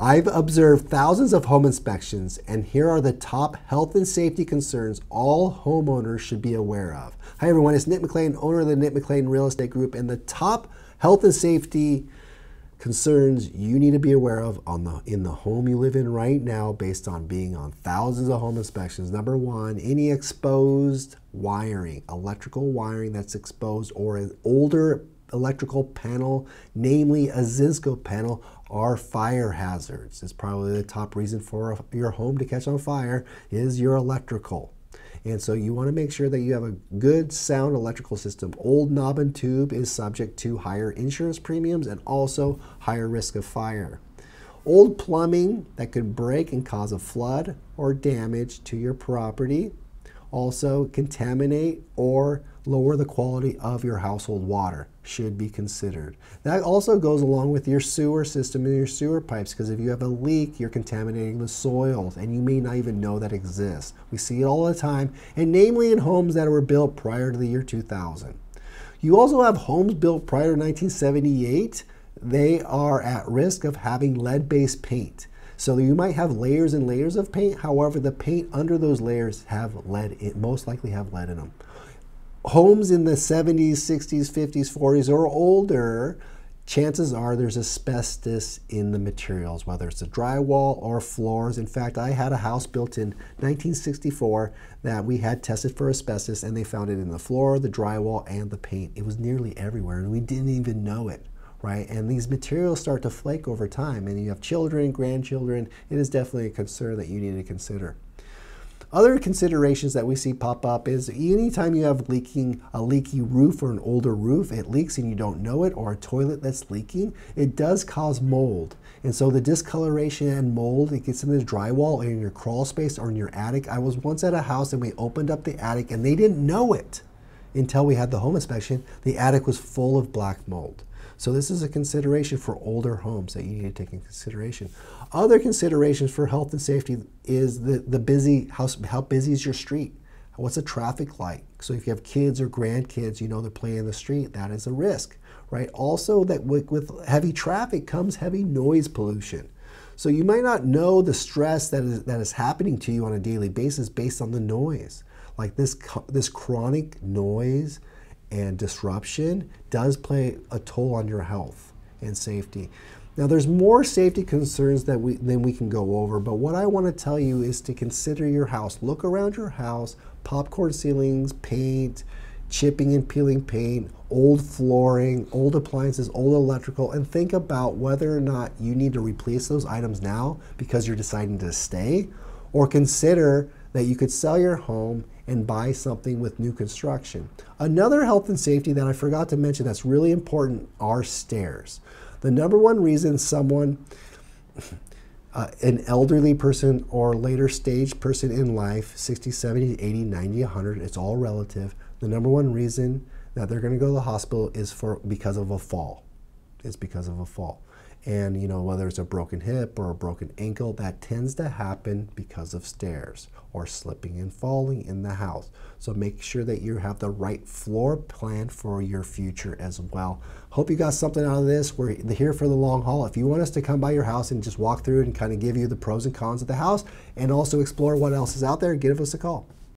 I've observed thousands of home inspections, and here are the top health and safety concerns all homeowners should be aware of. Hi, everyone. It's Nick McLean, owner of the Nick McLean Real Estate Group, and the top health and safety concerns you need to be aware of on the in the home you live in right now based on being on thousands of home inspections number one any exposed wiring electrical wiring that's exposed or an older electrical panel namely a Zinsco panel are fire hazards it's probably the top reason for your home to catch on fire is your electrical and so you want to make sure that you have a good sound electrical system. Old knob and tube is subject to higher insurance premiums and also higher risk of fire. Old plumbing that could break and cause a flood or damage to your property. Also contaminate or lower the quality of your household water should be considered. That also goes along with your sewer system and your sewer pipes because if you have a leak, you're contaminating the soils and you may not even know that exists. We see it all the time, and namely in homes that were built prior to the year 2000. You also have homes built prior to 1978. They are at risk of having lead-based paint. So you might have layers and layers of paint. However, the paint under those layers have lead, most likely have lead in them homes in the 70s, 60s, 50s, 40s, or older, chances are there's asbestos in the materials, whether it's a drywall or floors. In fact, I had a house built in 1964 that we had tested for asbestos and they found it in the floor, the drywall, and the paint. It was nearly everywhere and we didn't even know it. Right, and these materials start to flake over time, and you have children, grandchildren. It is definitely a concern that you need to consider. Other considerations that we see pop up is anytime you have leaking a leaky roof or an older roof, it leaks and you don't know it, or a toilet that's leaking, it does cause mold. And so the discoloration and mold, it gets in the drywall or in your crawl space or in your attic. I was once at a house and we opened up the attic and they didn't know it until we had the home inspection. The attic was full of black mold. So this is a consideration for older homes that you need to take in consideration. Other considerations for health and safety is the, the busy, how, how busy is your street? What's the traffic like? So if you have kids or grandkids, you know they're playing in the street, that is a risk, right? Also that with, with heavy traffic comes heavy noise pollution. So you might not know the stress that is, that is happening to you on a daily basis based on the noise. Like this, this chronic noise and disruption does play a toll on your health and safety. Now, there's more safety concerns that we, than we can go over, but what I want to tell you is to consider your house. Look around your house, popcorn ceilings, paint, chipping and peeling paint, old flooring, old appliances, old electrical, and think about whether or not you need to replace those items now because you're deciding to stay, or consider that you could sell your home and buy something with new construction. Another health and safety that I forgot to mention that's really important are stairs. The number one reason someone, uh, an elderly person or later stage person in life, 60, 70, 80, 90, 100, it's all relative. The number one reason that they're going to go to the hospital is for because of a fall. It's because of a fall. And you know, whether it's a broken hip or a broken ankle, that tends to happen because of stairs or slipping and falling in the house. So make sure that you have the right floor plan for your future as well. Hope you got something out of this. We're here for the long haul. If you want us to come by your house and just walk through and kind of give you the pros and cons of the house and also explore what else is out there, give us a call.